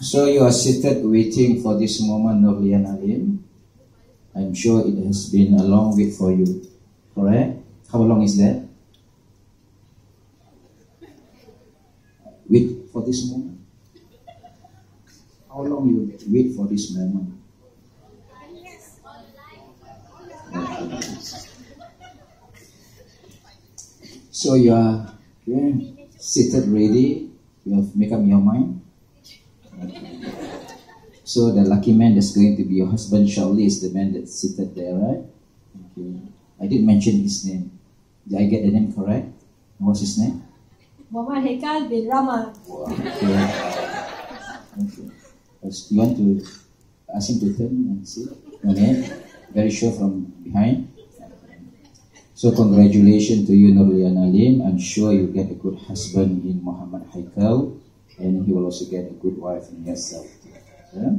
So you are seated waiting for this moment, Nur Liana Lim. I'm sure it has been a long wait for you. Correct? How long is that? Wait for this moment. How long you wait for this moment? So you are seated ready. You have make up your mind. So the lucky man that's going to be your husband shortly is the man that's seated there, right? Okay. I did mention his name. Did I get the name correct? What's his name? Muhammad Heykal bin Rama. Okay. okay. You want to ask him to turn and see? Okay. Very sure from behind. So congratulations to you Nur Liana Lim. I'm sure you get a good husband in Muhammad Heykal and he will also get a good wife in yourself. Yeah?